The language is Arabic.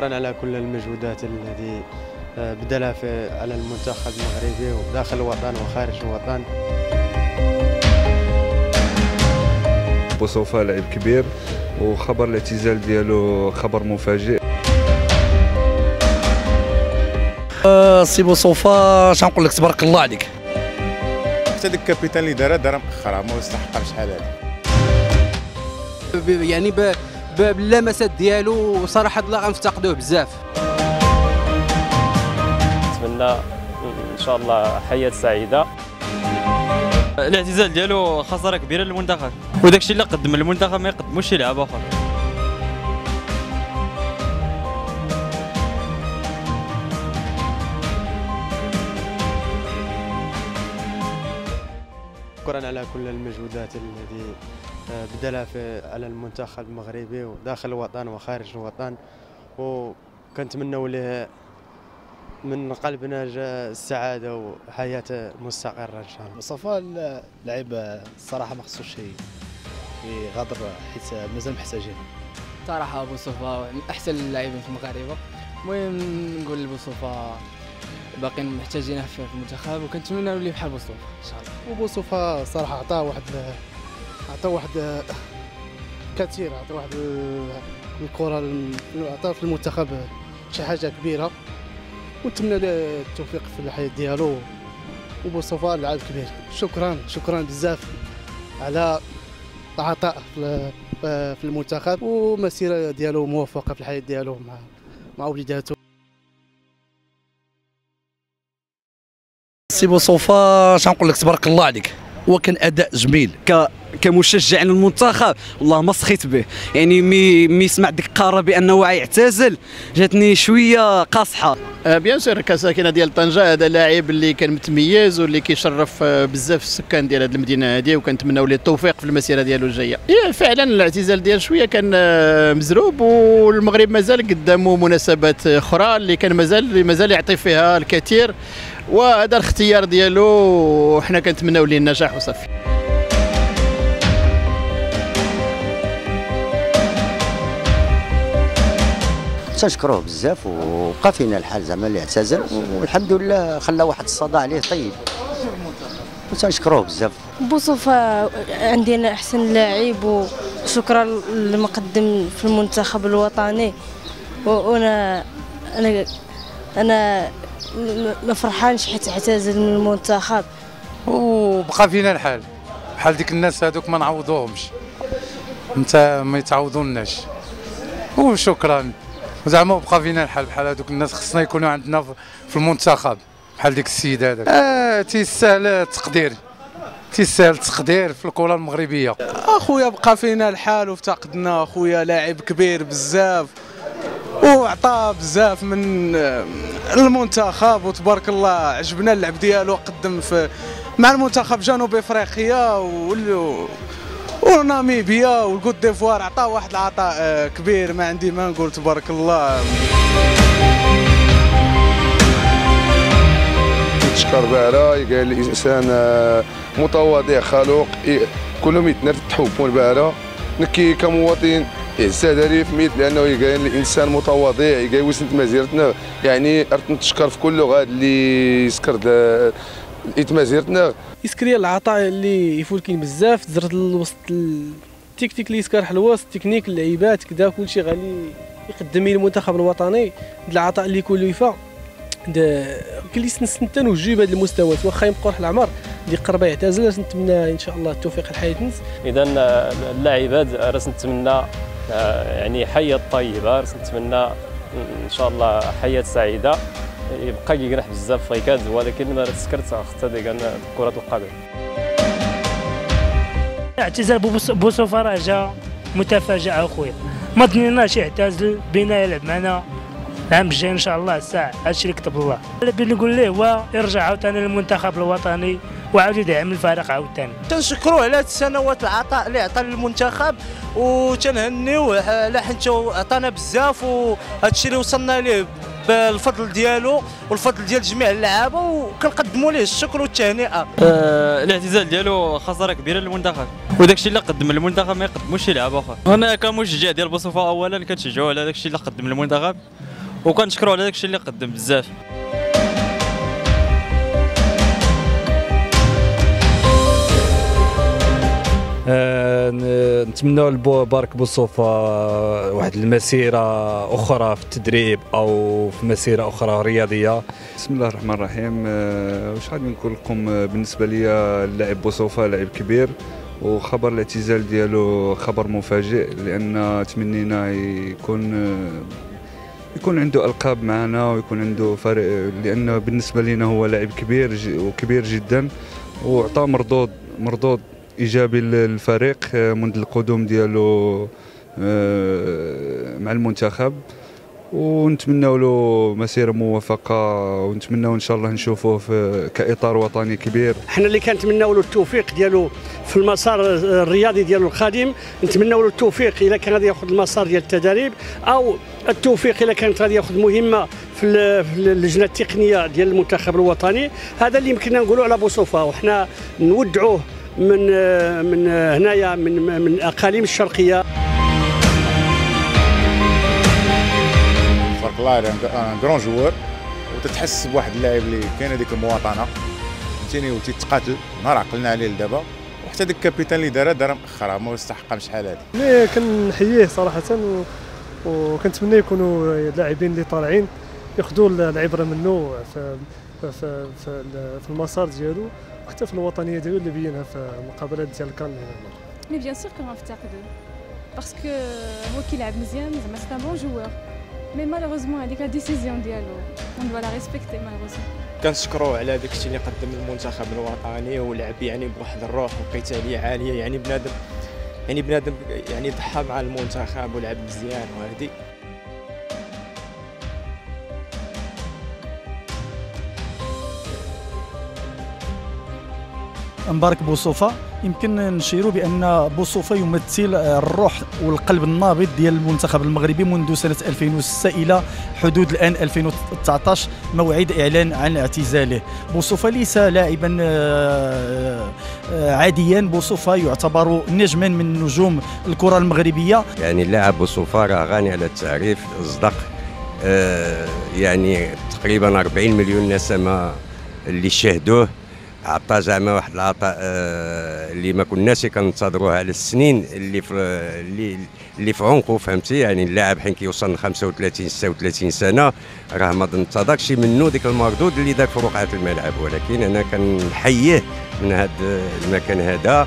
شكرا على كل المجهودات التي آه، بذلها في على المنتخب المغربي وداخل الوطن وخارج الوطن. بوصوفا لاعب كبير وخبر الاعتزال ديالو خبر مفاجئ. سي بوصوفا شنقول لك؟ تبارك الله عليك. حتى ديك الكابيتان اللي دارها دارها مأخرها ما يستحقها شحال هذه يعني باللمسات ديالو صراحة لا غنفتقدوه بزاف. نتمنى إن شاء الله حياة سعيدة. الاعتزال ديالو خسارة كبيرة للمنتخب. وداك الشيء اللي قدم المنتخب ما يقدموش شي لعبة أخرى. شكرا على كل المجهودات التي بذلها في على المنتخب المغربي وداخل الوطن وخارج الوطن. وكنتمنوا له من قلبنا جا- السعادة وحياة مستقرة إن شاء الله. مصطفى لعيب الصراحة ما خصوش يغادر حيت مازال محتاجين. صراحة بوصفة من أحسن اللاعبين في المغاربة المهم نقول لبوصفة باقيين محتاجينه في المنتخب وكنتمنى نولي بحال بوصفة إن شاء الله. وبوصوفا صراحة عطاه واحد عطاه واحد كثير عطاه واحد الكرة عطاه في المنتخب شي حاجة كبيرة. ونتمنى له التوفيق في الحياة ديالو. وبوصوفا لاعب كبير. شكرا شكرا بزاف على العطاء في المنتخب. ومسيرة ديالو موفقة في الحياة ديالو مع مع وليداته. سي بوصوفا شنقول لك؟ تبارك الله عليك. هو كان أداء جميل. ك كمشجع للمنتخب. والله ما سخيت به. يعني مي مي سمع ديك القرار بأنه يعتزل. جاتني شوية قاصحة. bien sûr كساكنة ديال طنجة هذا لاعب اللي كان متميز واللي كيشرف آه، بزاف السكان ديال هذه المدينة هذه وكنتمناو ليه التوفيق في المسيرة ديالو الجاية. إيه فعلا الاعتزال ديال شوية كان آه، مزروب والمغرب مازال قدامه مناسبات أخرى اللي كان مازال مازال يعطي فيها الكثير. وهذا الاختيار ديالو وحنا كنتمناو ليه النجاح وصافي. تنشكروه بزاف وبقى فينا الحال زعما اللي اعتزل والحمد لله خلى واحد الصدى عليه طيب. وتنشكروه بزاف. بوصفة عندنا أحسن لاعب وشكرا للمقدم في المنتخب الوطني. وأنا أنا أنا م- ما فرحانش حيت اعتزل من المنتخب. وبقى فينا الحال. بحال ديك الناس هذوك ما نعوضوهمش. انت ما يتعوضوناش. وشكرا. زعما بقى فينا الحال بحال هذوك الناس خصنا يكونوا عندنا في- المنتخب بحال ديك السيد هذاك. آه. تيستاهل التقدير تيستاهل التقدير في الكرة المغربية. أخويا بقى فينا الحال وافتقدنا أخويا لاعب كبير بزاف وعطى بزاف من آه، المنتخب وتبارك الله عجبنا اللعب ديالو قدم في مع المنتخب جنوب إفريقيا وال- وناميبيا والكوت ديفوار. عطاه واحد العطاء آه، كبير ما عندي ما نقول تبارك الله. يتشكر بارا قال الانسان آه، متواضع خلوق كلهم يتنرتحوا بون بارا. نكي كمواطن يعتذر في ميت لأنه يقال الانسان متواضع يقال وسنت مزيرتنا. يعني أردت نتشكر في كل لغه اللي يسكر مزيرتنا يسكري العطاء اللي يفولكين بزاف تزرد الوسط التكتيك اللي يسكر الوسط التكنيك اللعيبات كدا كلشي غادي يقدم لي المنتخب الوطني. العطاء اللي يكون يفا كلي سنتان وجيب هذا المستوى واخا يبقى واحد العمر اللي قرب يعتزل راس نتمنى إن شاء الله التوفيق الحياة الناس اذا اللاعبات راس نتمنى آه، يعني حياة طيبة. راس نتمنى إن شاء الله حياة سعيدة. يبقى كيجرح بزاف في كاد ولكن ما تسكرت خصها ديك كرة القدم. اعتزال بوصوفا راه جا متفاجئ أخويا. ما ظنيناش يعتزل بينا يلعب معنا العام الجاي إن شاء الله الساعة. هادشي اللي كتب الله. اللي نقول ليه هو يرجع عاوتاني للمنتخب الوطني وعاود يدعم الفريق عاوتاني. تنشكروه على هاد السنوات العطاء اللي عطى للمنتخب وتنهنيوه على حيت عطانا بزاف وهذا الشيء اللي وصلنا ليه بالفضل ديالو والفضل ديال جميع اللعابة وكنقدموا ليه الشكر والتهنئة. آه الاعتزال ديالو خسارة كبيرة للمنتخب. وداك الشيء اللي قدم للمنتخب ما يقدموش شي لعاب اخر أنا كمشجع ديال بوصفة اولا كنشجعو على داك الشيء اللي قدم للمنتخب وكنشكرو على داك الشيء اللي قدم بزاف. نتمنوا لبو بارك بوصوفة واحد المسيرة أخرى في التدريب أو في مسيرة أخرى رياضية. بسم الله الرحمن الرحيم. آه، واش غادي نقول لكم آه، بالنسبة لي اللاعب بوصوفه لاعب كبير وخبر الاعتزال ديالو خبر مفاجئ لأن تمنينا يكون آه، يكون عنده ألقاب معنا ويكون عنده فرق لأنه بالنسبة لنا هو لاعب كبير وكبير جدا وعطى مردود مردود. إيجابي للفريق آه، منذ القدوم ديالو آه، مع المنتخب. ونتمنوا له مسيرة موفقة ونتمنوا إن شاء الله نشوفوه في كإطار وطني كبير. إحنا اللي كنتمناو له التوفيق ديالو في المسار الرياضي ديالو القادم. نتمناو له التوفيق اذا كان غادي ياخذ المسار ديال التدريب أو التوفيق اذا كانت غادي ياخذ مهمة في اللجنة التقنية ديال المنتخب الوطني. هذا اللي يمكننا نقولوا على بوصوفة وحنا نودعوه من من هنايا من من الاقاليم الشرقية. تبارك الله ان كرون جوور وتتحس بواحد اللاعب اللي كاين هذيك المواطنة. فهمتيني؟ وتيتقاتل نهار عقلنا عليه لدابا. وحتى داك ال capitaine اللي دارها دارها مأخرة ما يستحقها بشحال هذه. mais كنحييه صراحة. و... وكنتمنى يكونوا اللاعبين اللي طالعين ياخذوا العبرة منه. في في, في, في المسار ديالو. وحتى في الوطنية ديالو اللي بينها في المقابلات ديال كان. mais bien sûr كنفتقدو parce que هو كيلعب مزيان زعما c'est un bon joueur mais malheureusement هذيك la décision ديالو on doit la respecter malheureusement كنشكروه على داك الشيء اللي قدم للمنتخب الوطني ولعب يعني بواحد الروح وقتالية عالية. يعني بنادم يعني بنادم يعني ضحى مع المنتخب ولعب مزيان وهذه مبارك بوصوفه يمكن نشيروا بأن بوصوفه يمثل الروح والقلب النابض ديال المنتخب المغربي منذ سنة 2006 إلى حدود الآن 2019 موعد إعلان عن اعتزاله. بوصوفه ليس لاعبا آه، آه، عاديا. بوصوفه يعتبر نجما من نجوم الكرة المغربية. يعني اللاعب بوصوفا راه غني على التعريف اصدق آه يعني تقريبا 40 مليون نسمة اللي شاهدوه عطى زعما واحد العطاء آه اللي ما كناش كنتظروه على السنين اللي في اللي اللي في عنقه فهمتي؟ يعني اللاعب حين كيوصل ل 35 36 سنة راه ما انتظرش منه ديك المردود اللي دار في رقعة الملعب. ولكن أنا كنحييه من هذا المكان هذا.